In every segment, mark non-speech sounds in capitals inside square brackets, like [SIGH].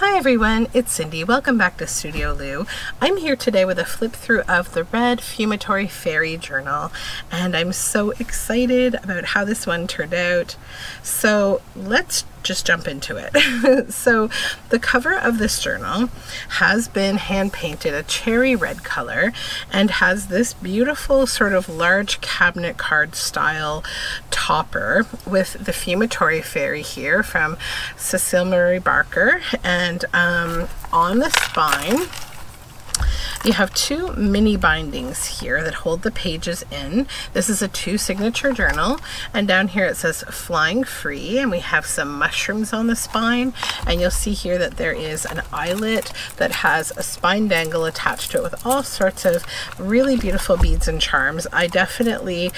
Hi everyone, it's Cindy. Welcome back to Studioloo. I'm here today with a flip through of the Red Fumitory Fairy Journal and I'm so excited about how this one turned out. So let's just jump into it. [LAUGHS] so the cover of this journal has been hand painted a cherry red color and has this beautiful sort of large cabinet card style topper with the Fumitory Fairy here from Cecile Mary Barker and um, on the spine you have two mini bindings here that hold the pages in. This is a two signature journal and down here it says flying free and we have some mushrooms on the spine and you'll see here that there is an eyelet that has a spine dangle attached to it with all sorts of really beautiful beads and charms. I definitely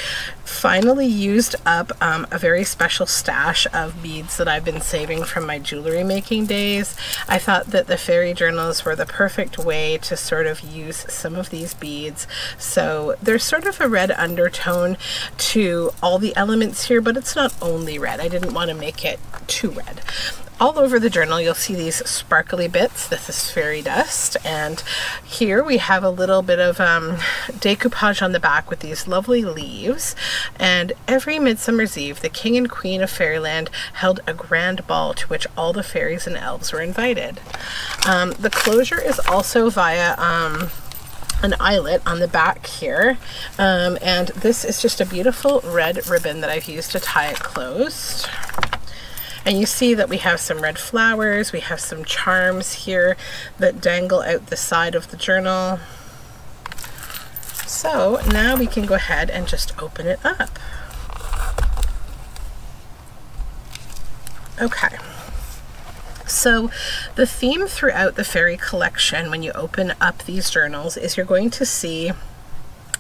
finally used up um, a very special stash of beads that I've been saving from my jewelry making days. I thought that the fairy journals were the perfect way to sort of use some of these beads. So there's sort of a red undertone to all the elements here, but it's not only red. I didn't want to make it too red all over the journal you'll see these sparkly bits. This is fairy dust. And here we have a little bit of um, decoupage on the back with these lovely leaves. And every midsummer's eve the king and queen of fairyland held a grand ball to which all the fairies and elves were invited. Um, the closure is also via um, an eyelet on the back here. Um, and this is just a beautiful red ribbon that I've used to tie it closed and you see that we have some red flowers, we have some charms here that dangle out the side of the journal. So now we can go ahead and just open it up. Okay. So the theme throughout the fairy collection when you open up these journals is you're going to see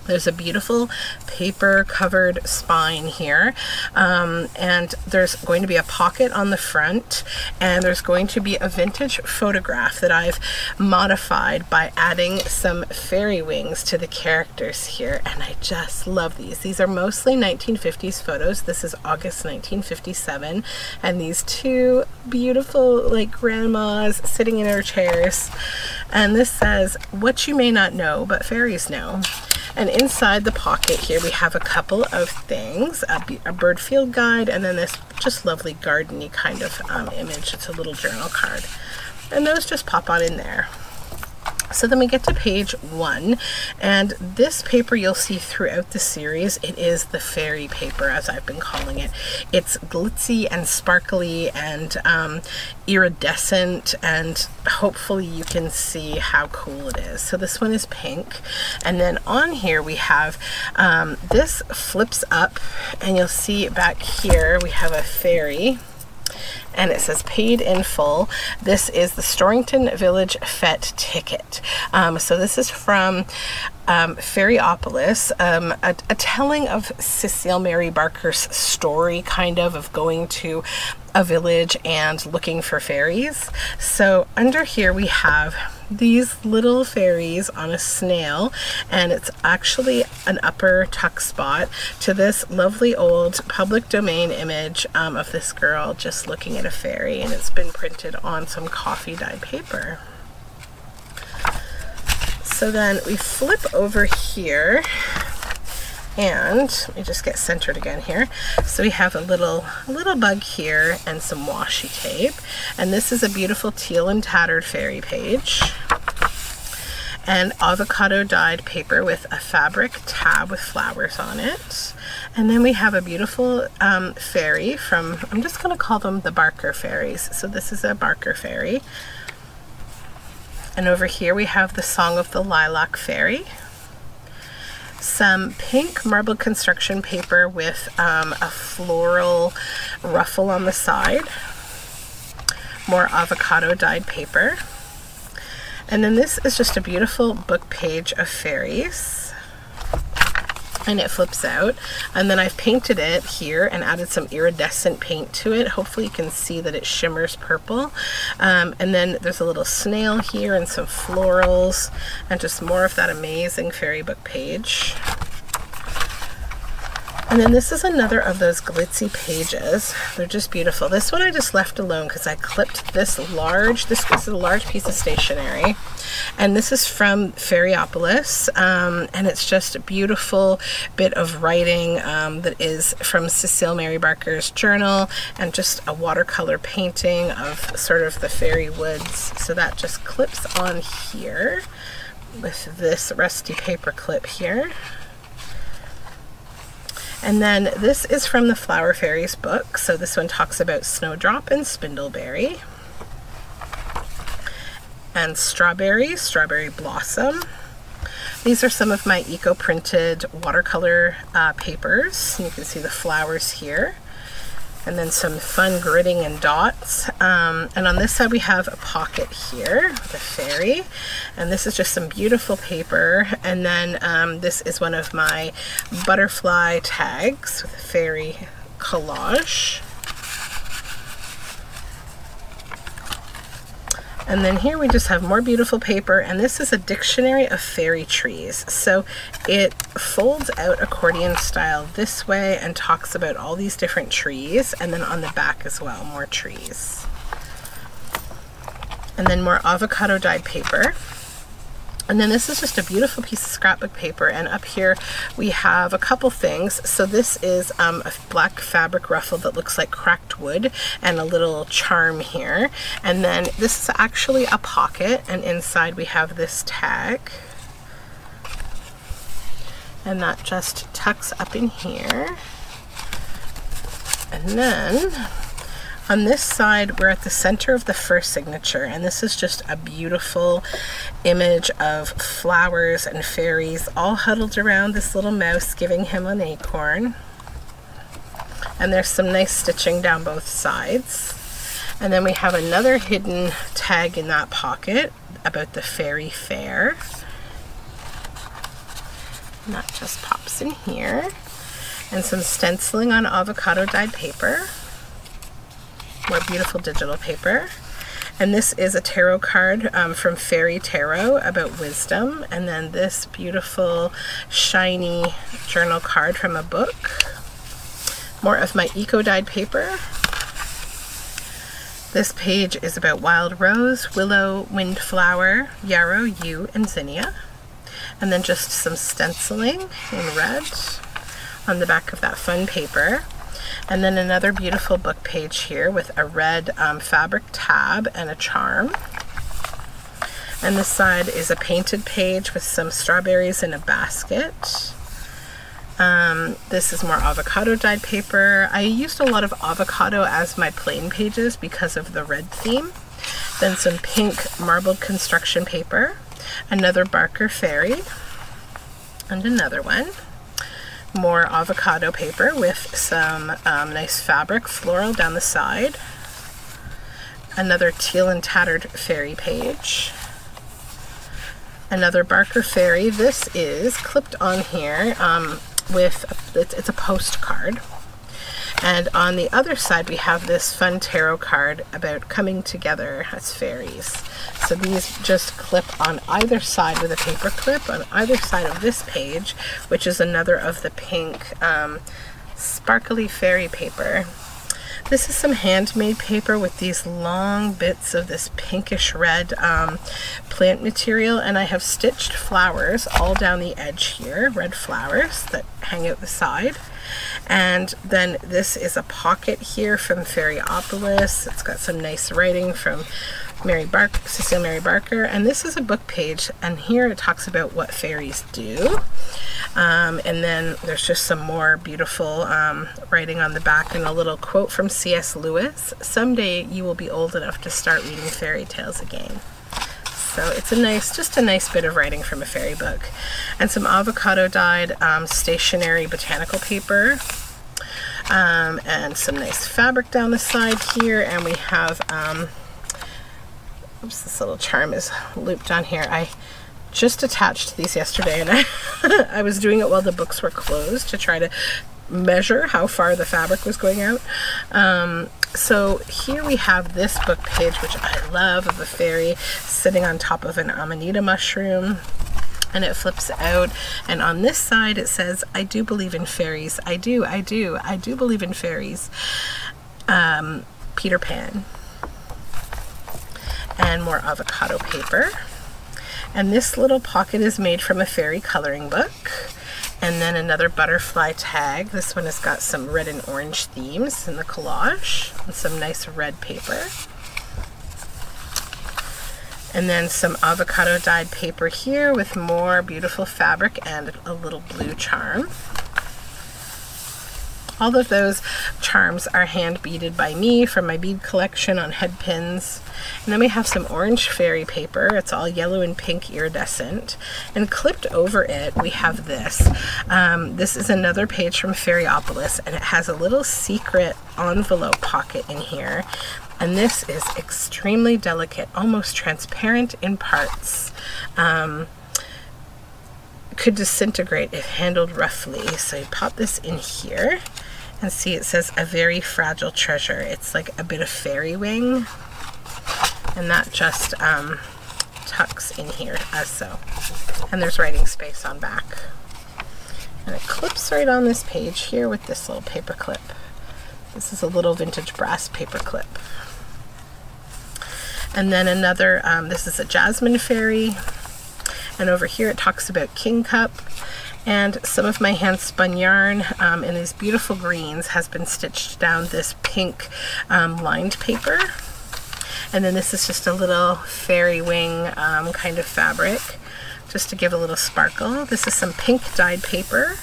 there's a beautiful paper covered spine here um, and there's going to be a pocket on the front and there's going to be a vintage photograph that I've modified by adding some fairy wings to the characters here and I just love these. These are mostly 1950s photos. This is August 1957 and these two beautiful like grandmas sitting in their chairs and this says what you may not know but fairies know and inside the pocket here we have a couple of things, a, a bird field guide, and then this just lovely gardeny kind of um, image. It's a little journal card. And those just pop on in there. So then we get to page one, and this paper you'll see throughout the series. It is the fairy paper, as I've been calling it. It's glitzy and sparkly and um, iridescent, and hopefully you can see how cool it is. So this one is pink, and then on here we have um, this flips up, and you'll see back here we have a fairy and it says paid in full. This is the Storrington Village Fete ticket. Um, so this is from um, Fairyopolis, um, a, a, telling of Cecile Mary Barker's story, kind of, of going to a village and looking for fairies. So under here we have these little fairies on a snail and it's actually an upper tuck spot to this lovely old public domain image um, of this girl just looking at a fairy and it's been printed on some coffee dye paper. So then we flip over here and let me just get centered again here. So we have a little, a little bug here and some washi tape. And this is a beautiful teal and tattered fairy page and avocado dyed paper with a fabric tab with flowers on it. And then we have a beautiful um, fairy from, I'm just going to call them the Barker fairies. So this is a Barker fairy. And over here we have the Song of the Lilac Fairy. Some pink marble construction paper with um, a floral ruffle on the side. More avocado dyed paper. And then this is just a beautiful book page of fairies and it flips out. And then I've painted it here and added some iridescent paint to it. Hopefully you can see that it shimmers purple. Um, and then there's a little snail here and some florals and just more of that amazing fairy book page And then this is another of those glitzy pages. They're just beautiful. This one I just left alone because I clipped this large, this, is a large piece of stationery. And this is from Fairyopolis. Um, and it's just a beautiful bit of writing um, that is from Cecile Mary Barker's journal and just a watercolor painting of sort of the fairy woods. So that just clips on here with this rusty paper clip here. And then this is from the Flower Fairies book. So this one talks about Snowdrop and Spindleberry. And Strawberry, Strawberry Blossom. These are some of my eco-printed watercolor uh, papers. You can see the flowers here and then some fun gridding and dots. Um, and on this side we have a pocket here, the fairy, and this is just some beautiful paper. And then um, this is one of my butterfly tags with fairy collage. And then here we just have more beautiful paper, and this is a dictionary of fairy trees. So it folds out accordion style this way and talks about all these different trees, and then on the back as well, more trees. And then more avocado dyed paper. And then this is just a beautiful piece of scrapbook paper. And up here we have a couple things. So this is um, a black fabric ruffle that looks like cracked wood and a little charm here. And then this is actually a pocket and inside we have this tag. And that just tucks up in here. And then on this side, we're at the center of the first signature, and this is just a beautiful image of flowers and fairies all huddled around this little mouse giving him an acorn. And there's some nice stitching down both sides. And then we have another hidden tag in that pocket about the fairy fair. And that just pops in here. And some stenciling on avocado dyed paper more beautiful digital paper. And this is a tarot card um, from Fairy Tarot about wisdom. And then this beautiful shiny journal card from a book. More of my eco-dyed paper. This page is about wild rose, willow, windflower, yarrow, yew, and zinnia. And then just some stenciling in red on the back of that fun paper. And then another beautiful book page here with a red um, fabric tab and a charm. And this side is a painted page with some strawberries in a basket. Um, this is more avocado dyed paper. I used a lot of avocado as my plain pages because of the red theme. Then some pink marbled construction paper. Another Barker Fairy. And another one more avocado paper with some um, nice fabric floral down the side. Another teal and tattered fairy page. Another Barker fairy. This is clipped on here um, with, a, it's, it's a postcard. And on the other side, we have this fun tarot card about coming together as fairies. So these just clip on either side with a paper clip on either side of this page, which is another of the pink um, sparkly fairy paper. This is some handmade paper with these long bits of this pinkish red um, plant material and I have stitched flowers all down the edge here, red flowers that hang out the side. And then this is a pocket here from Fairyopolis. It's got some nice writing from Mary Barker, Cecile Mary Barker, and this is a book page, and here it talks about what fairies do. Um, and then there's just some more beautiful um, writing on the back and a little quote from C.S. Lewis. Someday you will be old enough to start reading fairy tales again. So it's a nice, just a nice bit of writing from a fairy book. And some avocado dyed um, stationery botanical paper. Um, and some nice fabric down the side here. And we have um, oops, this little charm is looped on here. I just attached these yesterday and [LAUGHS] I, I was doing it while the books were closed to try to measure how far the fabric was going out. Um, so here we have this book page, which I love, of a fairy sitting on top of an amanita mushroom. and it flips out and on this side it says I do believe in fairies. I do I do I do believe in fairies. Um, Peter Pan. And more avocado paper. And this little pocket is made from a fairy coloring book and then another butterfly tag this one has got some red and orange themes in the collage and some nice red paper and then some avocado dyed paper here with more beautiful fabric and a little blue charm. All of those charms are hand beaded by me from my bead collection on head pins. And then we have some orange fairy paper. It's all yellow and pink iridescent. And clipped over it, we have this. Um, this is another page from Fairyopolis, and it has a little secret envelope pocket in here and this is extremely delicate, almost transparent in parts. Um, could disintegrate if handled roughly. So you pop this in here and see it says a very fragile treasure. It's like a bit of fairy wing and that just um, tucks in here as so. And there's writing space on back. And it clips right on this page here with this little paper clip. This is a little vintage brass paper clip. And then another, um, this is a Jasmine Fairy. And over here it talks about King Cup. And some of my hand spun yarn um, in these beautiful greens has been stitched down this pink um, lined paper. And then this is just a little fairy wing um, kind of fabric just to give a little sparkle. This is some pink dyed paper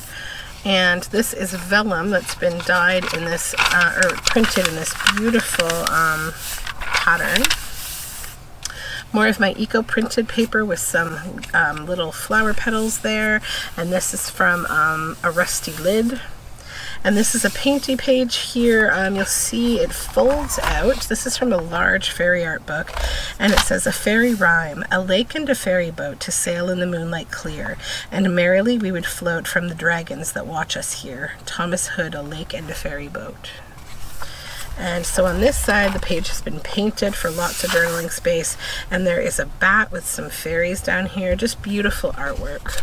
and this is vellum that's been dyed in this uh, or printed in this beautiful um, pattern more of my eco printed paper with some um, little flower petals there and this is from um, a rusty lid and this is a painty page here. Um, you'll see it folds out. This is from a large fairy art book. And it says, A fairy rhyme, a lake and a ferry boat to sail in the moonlight clear. And merrily we would float from the dragons that watch us here. Thomas Hood, a lake and a ferry boat. And so on this side, the page has been painted for lots of journaling space. And there is a bat with some fairies down here. Just beautiful artwork.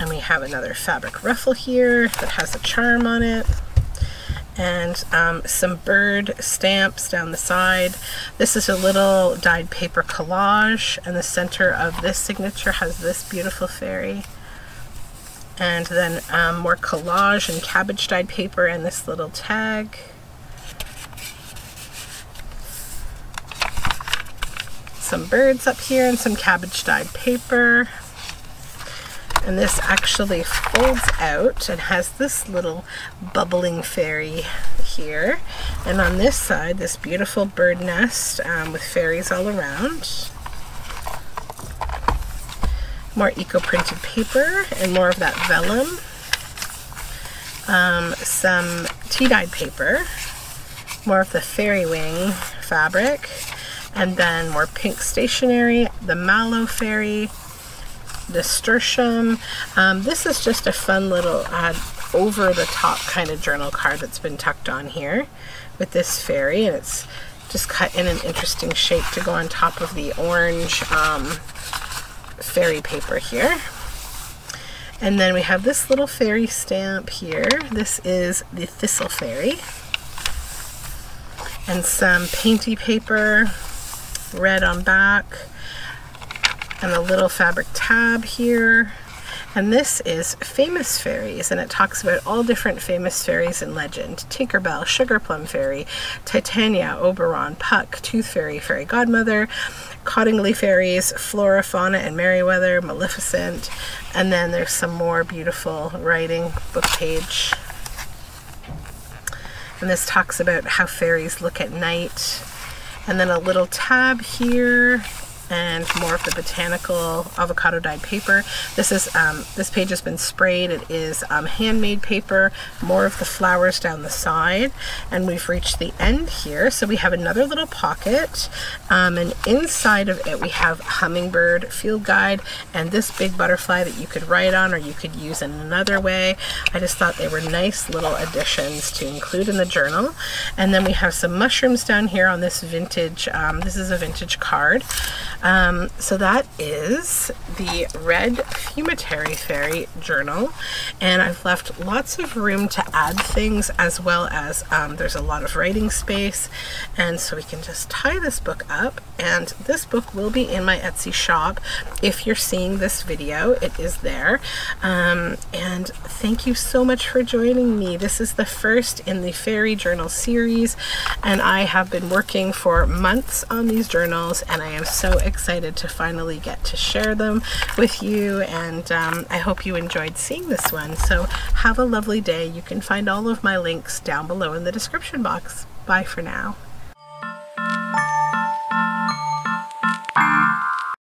And we have another fabric ruffle here that has a charm on it. And um, some bird stamps down the side. This is a little dyed paper collage. And the center of this signature has this beautiful fairy and then um, more collage and cabbage dyed paper and this little tag. Some birds up here and some cabbage dyed paper. And this actually folds out and has this little bubbling fairy here. And on this side, this beautiful bird nest um, with fairies all around more eco-printed paper and more of that vellum. Um, some tea-dyed paper, more of the fairy wing fabric, and then more pink stationery, the mallow fairy, nasturtium. Um, this is just a fun little uh, over-the-top kind of journal card that's been tucked on here with this fairy, and it's just cut in an interesting shape to go on top of the orange um, fairy paper here. And then we have this little fairy stamp here. This is the Thistle Fairy. And some painty paper, red on back, and a little fabric tab here. And this is Famous Fairies, and it talks about all different famous fairies in legend. Tinkerbell, Sugar Plum Fairy, Titania, Oberon, Puck, Tooth Fairy, Fairy Godmother, Cottingley Fairies, Flora, Fauna, and Merriweather, Maleficent, and then there's some more beautiful writing book page. And this talks about how fairies look at night. And then a little tab here and more of the botanical avocado dyed paper. This is um, this page has been sprayed. It is um, handmade paper, more of the flowers down the side, and we've reached the end here. So we have another little pocket, um, and inside of it we have hummingbird field guide and this big butterfly that you could write on or you could use in another way. I just thought they were nice little additions to include in the journal. And then we have some mushrooms down here on this vintage. Um, this is a vintage card. Um, so that is the Red Fumitory Fairy Journal, and I've left lots of room to add things as well as um, there's a lot of writing space, and so we can just tie this book up. And this book will be in my Etsy shop. If you're seeing this video, it is there. Um, and thank you so much for joining me. This is the first in the Fairy Journal series, and I have been working for months on these journals, and I am so excited to finally get to share them with you. And um, I hope you enjoyed seeing this one. So have a lovely day. You can find all of my links down below in the description box. Bye for now.